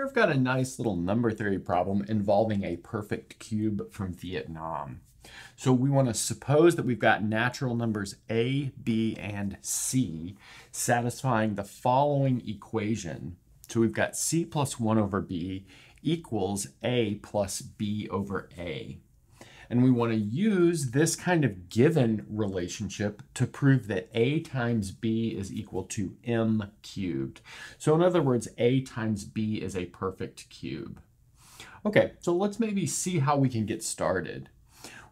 Here I've got a nice little number theory problem involving a perfect cube from Vietnam. So we want to suppose that we've got natural numbers a, b, and c satisfying the following equation. So we've got c plus 1 over b equals a plus b over a. And we want to use this kind of given relationship to prove that a times b is equal to m cubed. So in other words, a times b is a perfect cube. Okay, so let's maybe see how we can get started.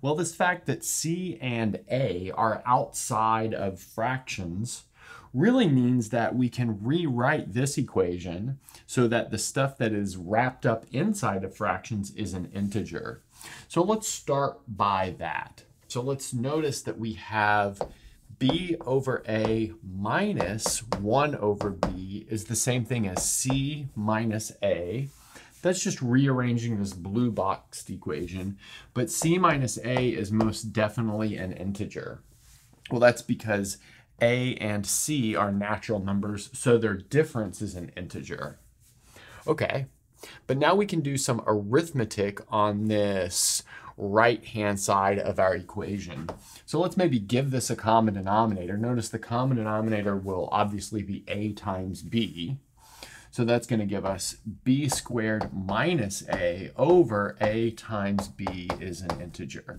Well, this fact that c and a are outside of fractions really means that we can rewrite this equation so that the stuff that is wrapped up inside of fractions is an integer. So let's start by that. So let's notice that we have b over a minus 1 over b is the same thing as c minus a. That's just rearranging this blue boxed equation. But c minus a is most definitely an integer. Well, that's because a and c are natural numbers, so their difference is an integer. Okay, but now we can do some arithmetic on this right-hand side of our equation. So let's maybe give this a common denominator. Notice the common denominator will obviously be a times b. So that's going to give us b squared minus a over a times b is an integer.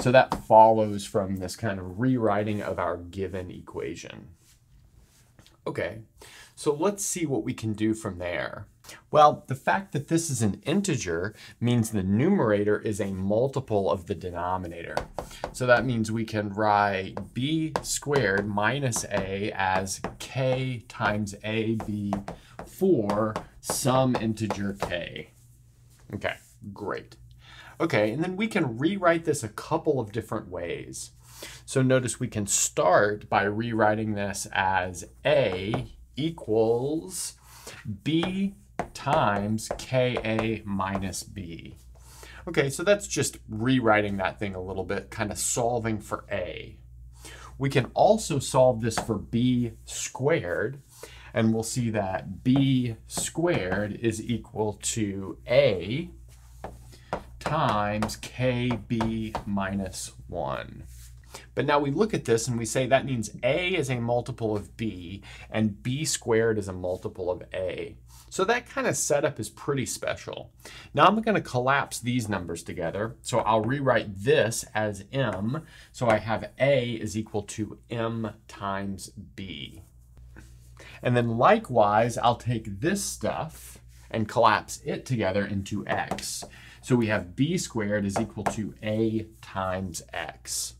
So that follows from this kind of rewriting of our given equation. Okay, so let's see what we can do from there. Well, the fact that this is an integer means the numerator is a multiple of the denominator. So that means we can write b squared minus a as k times ab for some integer k. Okay, great. Okay, and then we can rewrite this a couple of different ways. So notice we can start by rewriting this as a equals b times ka minus b. Okay, so that's just rewriting that thing a little bit, kind of solving for a. We can also solve this for b squared, and we'll see that b squared is equal to a times kb minus 1. But now we look at this and we say that means a is a multiple of b and b squared is a multiple of a. So that kind of setup is pretty special. Now I'm going to collapse these numbers together. So I'll rewrite this as m. So I have a is equal to m times b. And then likewise, I'll take this stuff and collapse it together into x. So we have b squared is equal to a times x.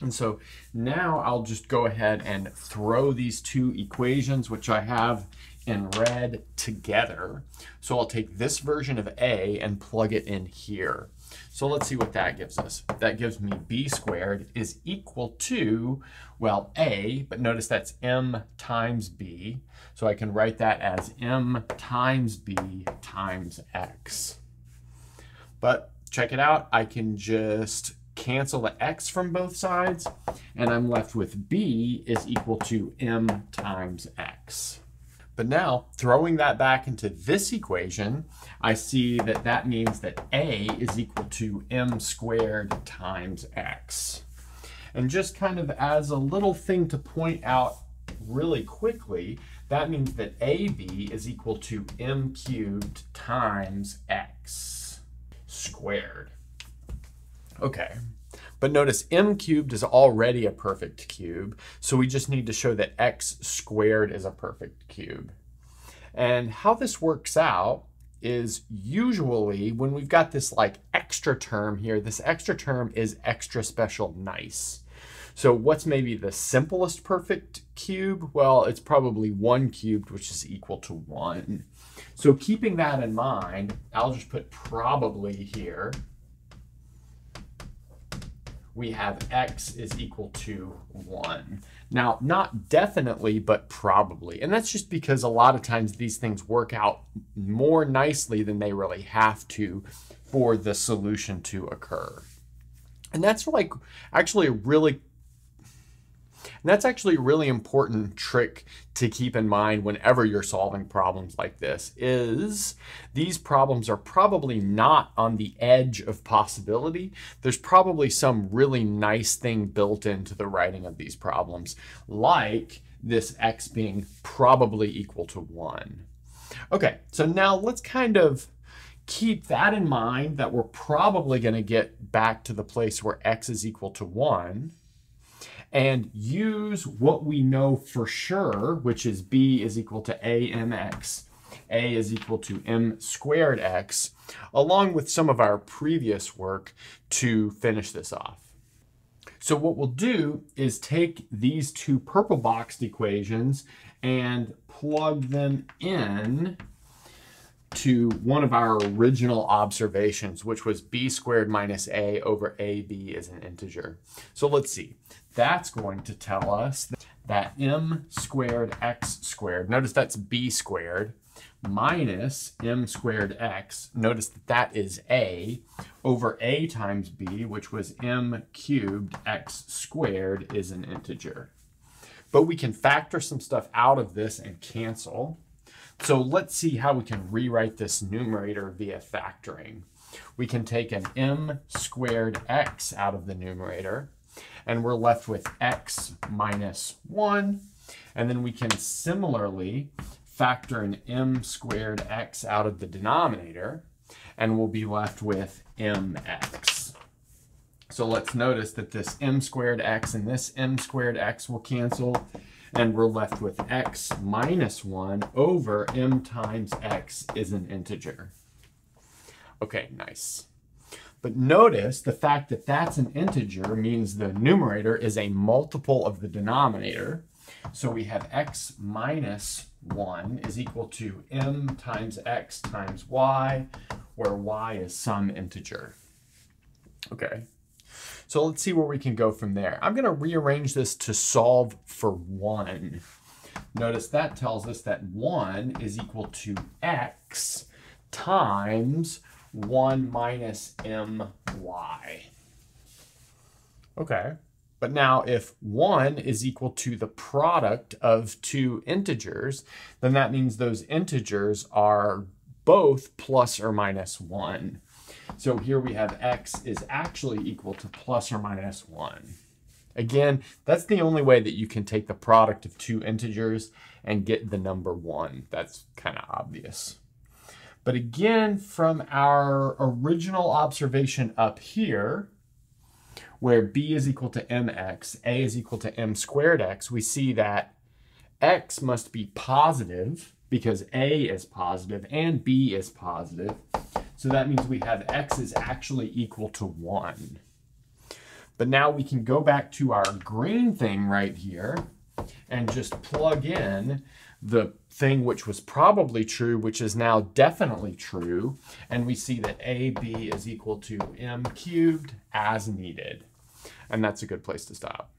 And so now I'll just go ahead and throw these two equations, which I have in red, together. So I'll take this version of A and plug it in here. So let's see what that gives us. That gives me b squared is equal to, well, a, but notice that's m times b. So I can write that as m times b times x. But check it out, I can just cancel the x from both sides, and I'm left with b is equal to m times x. But now, throwing that back into this equation, I see that that means that a is equal to m squared times x. And just kind of as a little thing to point out really quickly, that means that ab is equal to m cubed times x squared. Okay, but notice m cubed is already a perfect cube, so we just need to show that x squared is a perfect cube. And how this works out is usually when we've got this like extra term here, this extra term is extra special nice. So what's maybe the simplest perfect cube? Well, it's probably 1 cubed, which is equal to 1. So keeping that in mind, I'll just put probably here we have x is equal to 1. Now, not definitely, but probably. And that's just because a lot of times these things work out more nicely than they really have to for the solution to occur. And that's like actually a really And that's actually a really important trick to keep in mind whenever you're solving problems like this is these problems are probably not on the edge of possibility. There's probably some really nice thing built into the writing of these problems, like this x being probably equal to 1. Okay, so now let's kind of keep that in mind that we're probably going to get back to the place where x is equal to 1 and use what we know for sure, which is b is equal to amx, a is equal to m squared x, along with some of our previous work to finish this off. So what we'll do is take these two purple boxed equations and plug them in to one of our original observations, which was b squared minus a over ab is an integer. So let's see. That's going to tell us that m squared x squared, notice that's b squared, minus m squared x, notice that that is a, over a times b, which was m cubed x squared is an integer. But we can factor some stuff out of this and cancel. So let's see how we can rewrite this numerator via factoring. We can take an m squared x out of the numerator, and we're left with x minus 1. And then we can similarly factor an m squared x out of the denominator, and we'll be left with mx. So let's notice that this m squared x and this m squared x will cancel, and we're left with x minus 1 over m times x is an integer. Okay, nice. But notice the fact that that's an integer means the numerator is a multiple of the denominator. So we have x minus 1 is equal to m times x times y, where y is some integer. Okay, so let's see where we can go from there. I'm going to rearrange this to solve for 1. Notice that tells us that 1 is equal to x times 1 minus my. Okay. But now if 1 is equal to the product of two integers, then that means those integers are both plus or minus 1. So here we have x is actually equal to plus or minus 1. Again, that's the only way that you can take the product of two integers and get the number 1. That's kind of obvious. But again, from our original observation up here, where b is equal to mx, a is equal to m squared x, we see that x must be positive because a is positive and b is positive. So that means we have x is actually equal to 1. But now we can go back to our green thing right here and just plug in the thing which was probably true, which is now definitely true. And we see that AB is equal to M cubed as needed. And that's a good place to stop.